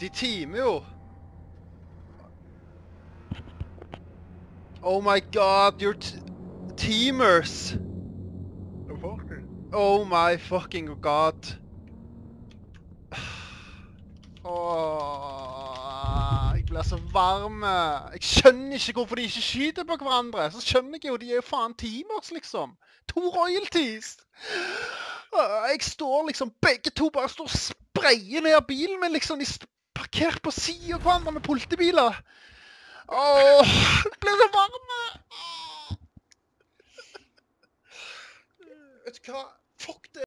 De teamer jo. Oh my god, you're teamers. Oh my fucking god. Åh, jeg blir så varm. Jeg skjønner ikke hvorfor de ikke skyter på hverandre. Så skjønner jeg jo, de er jo faen teamers, liksom. To royalties. Jeg står liksom, begge to bare står og sprayer ned bilen min, liksom. De parkert på siden av hverandre med politibiler. Åh, jeg ble så varm. Vet du hva? Fuck det.